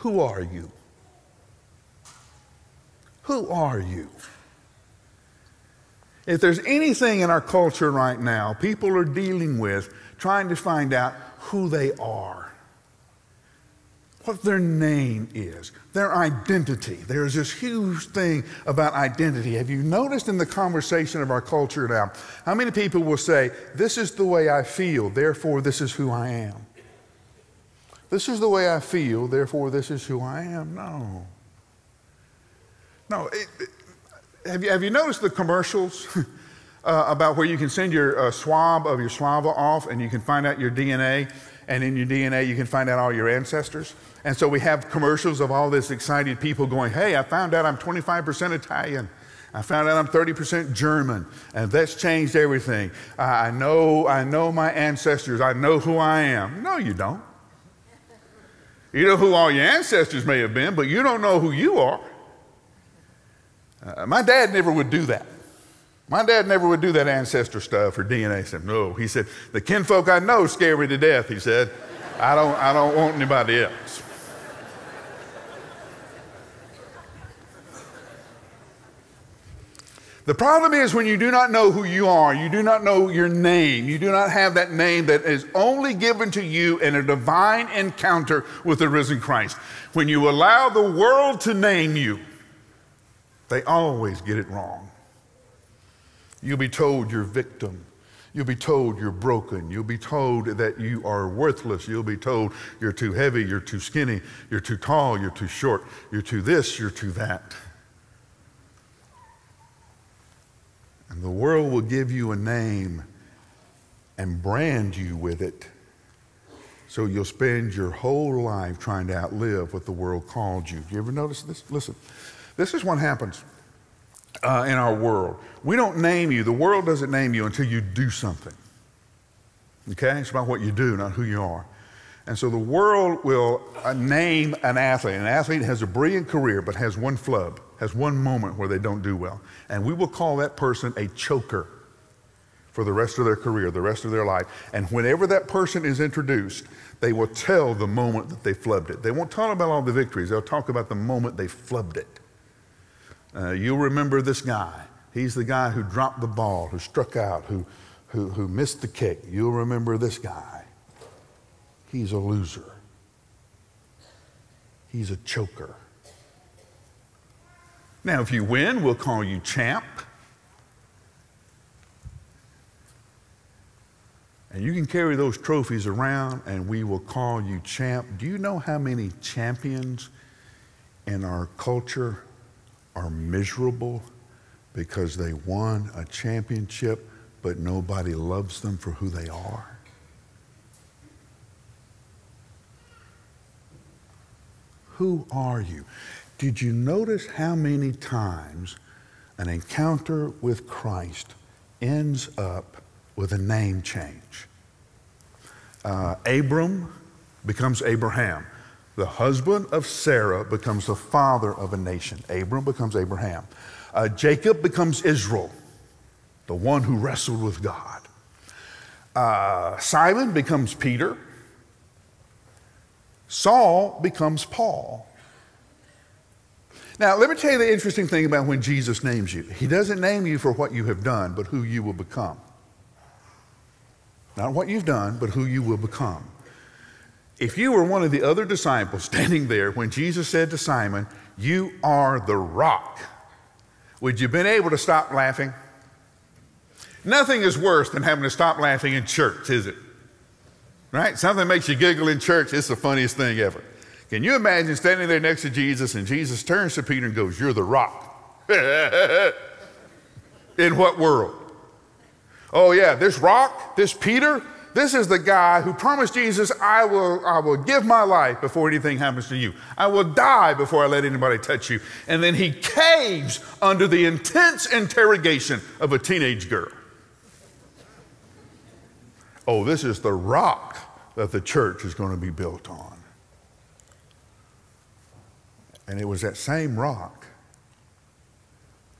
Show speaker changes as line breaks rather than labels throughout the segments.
Who are you? Who are you? If there's anything in our culture right now, people are dealing with trying to find out who they are, what their name is, their identity. There's this huge thing about identity. Have you noticed in the conversation of our culture now, how many people will say, This is the way I feel, therefore, this is who I am? This is the way I feel, therefore, this is who I am? No. No. It, it, have, you, have you noticed the commercials? uh, about where you can send your uh, swab of your saliva off and you can find out your DNA, and in your DNA you can find out all your ancestors. And so we have commercials of all this excited people going, Hey, I found out I'm 25% Italian. I found out I'm 30% German, and that's changed everything. I know, I know my ancestors. I know who I am. No, you don't. You know who all your ancestors may have been, but you don't know who you are. Uh, my dad never would do that. My dad never would do that ancestor stuff or DNA stuff. No, he said, the kinfolk I know scare me to death, he said. I don't, I don't want anybody else. The problem is when you do not know who you are, you do not know your name, you do not have that name that is only given to you in a divine encounter with the risen Christ. When you allow the world to name you, they always get it wrong. You'll be told you're victim. You'll be told you're broken. You'll be told that you are worthless. You'll be told you're too heavy, you're too skinny, you're too tall, you're too short, you're too this, you're too that. And the world will give you a name and brand you with it. So you'll spend your whole life trying to outlive what the world called you. Do you ever notice this? Listen, this is what happens uh, in our world. We don't name you, the world doesn't name you until you do something. Okay? It's about what you do, not who you are. And so the world will uh, name an athlete. An athlete has a brilliant career, but has one flub, has one moment where they don't do well. And we will call that person a choker for the rest of their career, the rest of their life. And whenever that person is introduced, they will tell the moment that they flubbed it. They won't talk about all the victories, they'll talk about the moment they flubbed it. Uh, you'll remember this guy. He's the guy who dropped the ball, who struck out, who, who, who missed the kick. You'll remember this guy. He's a loser, he's a choker. Now, if you win, we'll call you champ. And you can carry those trophies around and we will call you champ. Do you know how many champions in our culture are miserable because they won a championship, but nobody loves them for who they are? Who are you? Did you notice how many times an encounter with Christ ends up with a name change? Uh, Abram becomes Abraham. The husband of Sarah becomes the father of a nation. Abram becomes Abraham. Uh, Jacob becomes Israel, the one who wrestled with God. Uh, Simon becomes Peter. Saul becomes Paul. Now, let me tell you the interesting thing about when Jesus names you. He doesn't name you for what you have done, but who you will become. Not what you've done, but who you will become. If you were one of the other disciples standing there when Jesus said to Simon, You are the rock, would you have been able to stop laughing? Nothing is worse than having to stop laughing in church, is it? Right? Something makes you giggle in church, it's the funniest thing ever. Can you imagine standing there next to Jesus and Jesus turns to Peter and goes, You're the rock? in what world? Oh, yeah, this rock, this Peter, this is the guy who promised Jesus, I will, I will give my life before anything happens to you. I will die before I let anybody touch you. And then he caves under the intense interrogation of a teenage girl. Oh, this is the rock that the church is going to be built on. And it was that same rock,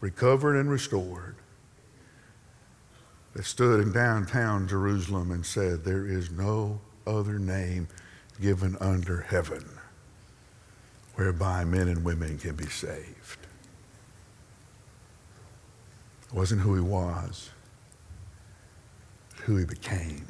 recovered and restored, that stood in downtown Jerusalem and said, There is no other name given under heaven whereby men and women can be saved. It wasn't who he was, who he became.